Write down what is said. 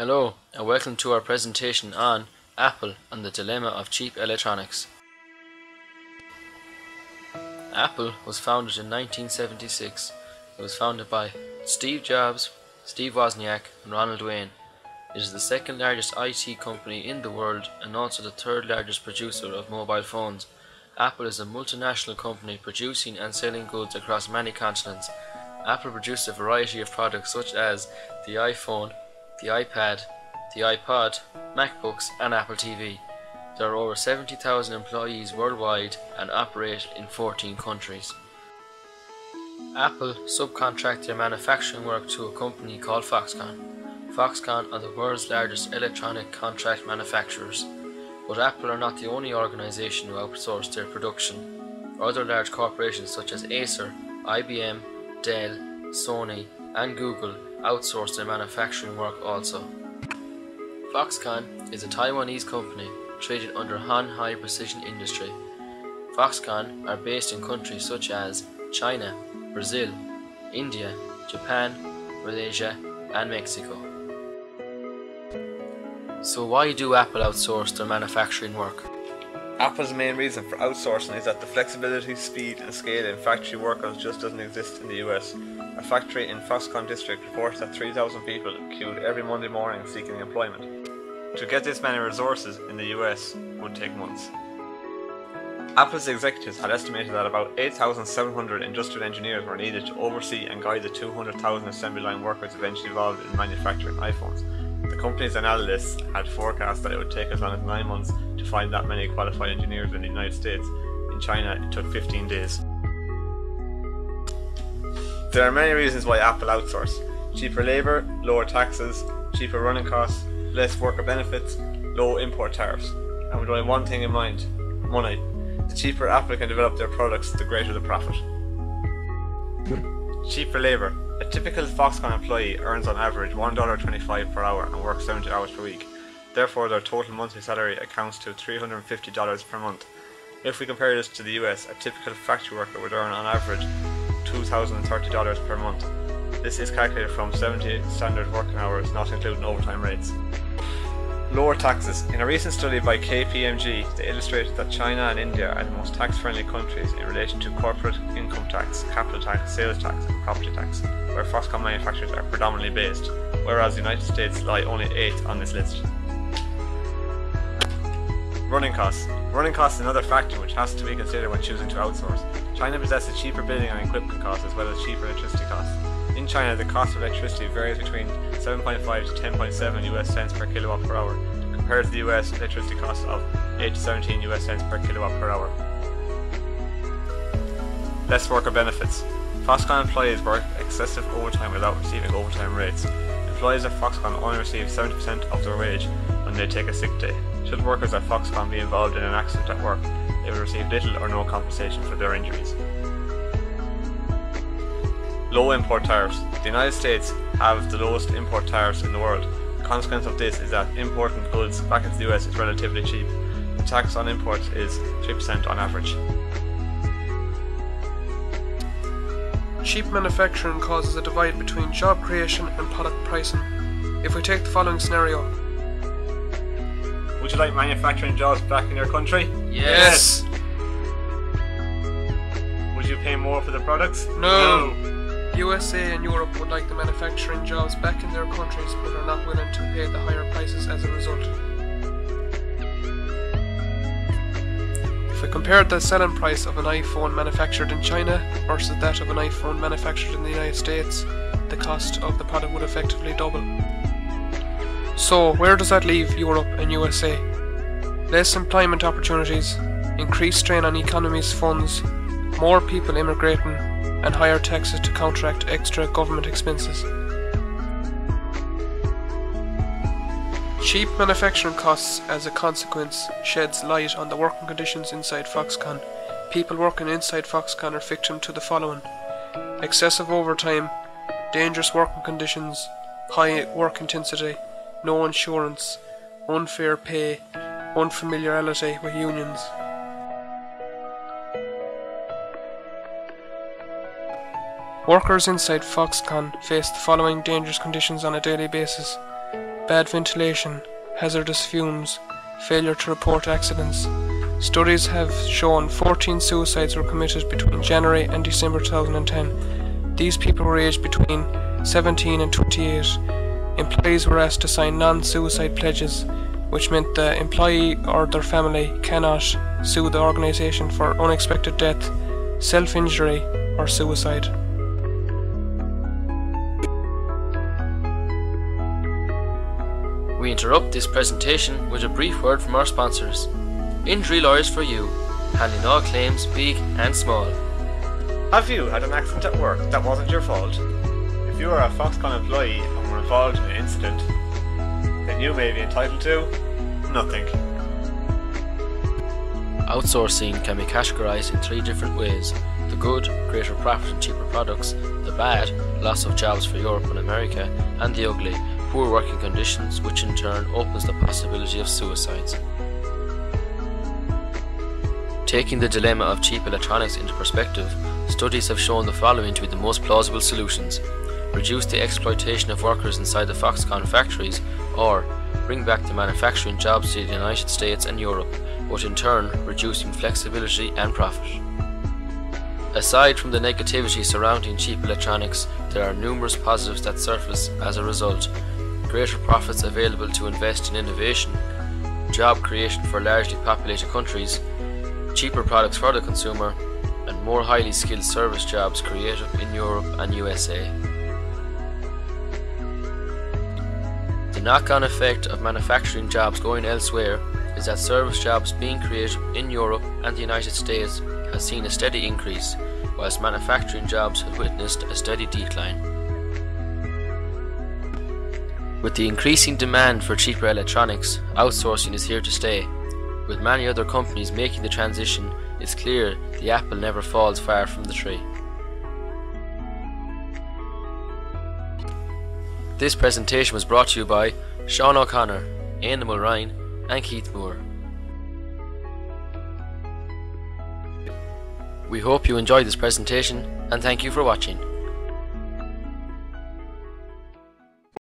Hello and welcome to our presentation on Apple and the dilemma of cheap electronics. Apple was founded in 1976. It was founded by Steve Jobs, Steve Wozniak and Ronald Wayne. It is the second largest IT company in the world and also the third largest producer of mobile phones. Apple is a multinational company producing and selling goods across many continents. Apple produces a variety of products such as the iPhone, the iPad, the iPod, MacBooks and Apple TV. There are over 70,000 employees worldwide and operate in 14 countries. Apple subcontract their manufacturing work to a company called Foxconn. Foxconn are the world's largest electronic contract manufacturers, but Apple are not the only organisation who outsource their production. Other large corporations such as Acer, IBM, Dell, Sony and Google outsource their manufacturing work also. Foxconn is a Taiwanese company traded under Han Hai Precision Industry. Foxconn are based in countries such as China, Brazil, India, Japan, Malaysia and Mexico. So why do Apple outsource their manufacturing work? Apple's main reason for outsourcing is that the flexibility, speed and scale in factory workers just doesn't exist in the US. A factory in Foxconn district reports that 3,000 people queued every Monday morning seeking employment. To get this many resources in the US would take months. Apple's executives had estimated that about 8,700 industrial engineers were needed to oversee and guide the 200,000 assembly line workers eventually involved in manufacturing iPhones. The company's analysts had forecast that it would take as long as 9 months to find that many qualified engineers in the United States. In China, it took 15 days. There are many reasons why Apple outsource. Cheaper labour, lower taxes, cheaper running costs, less worker benefits, low import tariffs. And with only one thing in mind, money. The cheaper Apple can develop their products, the greater the profit. Cheaper labour. A typical Foxconn employee earns on average $1.25 per hour and works 70 hours per week. Therefore, their total monthly salary accounts to $350 per month. If we compare this to the US, a typical factory worker would earn on average $2,030 per month. This is calculated from 70 standard working hours, not including overtime rates. Lower taxes. In a recent study by KPMG, they illustrated that China and India are the most tax-friendly countries in relation to corporate income tax, capital tax, sales tax and property tax, where Foxconn manufacturers are predominantly based, whereas the United States lie only 8th on this list. Running costs. Running costs is another factor which has to be considered when choosing to outsource. China possesses cheaper building and equipment costs as well as cheaper electricity costs. In China, the cost of electricity varies between 7.5 to 10.7 US cents per kilowatt per hour, compared to the US electricity cost of 8 to 17 US cents per kilowatt per hour. Less worker benefits. Foxconn employees work excessive overtime without receiving overtime rates. Employees at Foxconn only receive 70% of their wage when they take a sick day. Should workers at Foxconn be involved in an accident at work, they will receive little or no compensation for their injuries. Low import tariffs. The United States have the lowest import tariffs in the world. The consequence of this is that importing goods back into the US is relatively cheap. The tax on imports is 3% on average. Cheap manufacturing causes a divide between job creation and product pricing. If we take the following scenario. Would you like manufacturing jobs back in your country? Yes. Would you pay more for the products? No. USA and Europe would like the manufacturing jobs back in their countries but are not willing to pay the higher prices as a result. Compared the selling price of an iPhone manufactured in China versus that of an iPhone manufactured in the United States, the cost of the product would effectively double. So, where does that leave Europe and USA? Less employment opportunities, increased strain on economies' funds, more people immigrating, and higher taxes to counteract extra government expenses. Cheap manufacturing costs as a consequence sheds light on the working conditions inside Foxconn. People working inside Foxconn are victim to the following excessive overtime, dangerous working conditions, high work intensity, no insurance, unfair pay, unfamiliarity with unions. Workers inside Foxconn face the following dangerous conditions on a daily basis bad ventilation, hazardous fumes, failure to report accidents. Studies have shown 14 suicides were committed between January and December 2010. These people were aged between 17 and 28. Employees were asked to sign non-suicide pledges, which meant the employee or their family cannot sue the organisation for unexpected death, self-injury or suicide. We interrupt this presentation with a brief word from our sponsors. Injury Lawyers for You, handling all claims big and small. Have you had an accident at work that wasn't your fault? If you are a Foxconn employee and were involved in an incident, then you may be entitled to nothing. Outsourcing can be categorized in three different ways the good, greater profit and cheaper products, the bad, loss of jobs for Europe and America, and the ugly, poor working conditions, which in turn opens the possibility of suicides. Taking the dilemma of cheap electronics into perspective, studies have shown the following to be the most plausible solutions. Reduce the exploitation of workers inside the Foxconn factories, or bring back the manufacturing jobs to the United States and Europe, but in turn reducing flexibility and profit. Aside from the negativity surrounding cheap electronics, there are numerous positives that surface as a result. Greater profits available to invest in innovation, job creation for largely populated countries, cheaper products for the consumer, and more highly skilled service jobs created in Europe and USA. The knock-on effect of manufacturing jobs going elsewhere is that service jobs being created in Europe and the United States has seen a steady increase, whilst manufacturing jobs have witnessed a steady decline. With the increasing demand for cheaper electronics, outsourcing is here to stay. With many other companies making the transition, it's clear the apple never falls far from the tree. This presentation was brought to you by Shaun O'Connor, Aidan Mulryan and Keith Moore. We hope you enjoyed this presentation and thank you for watching.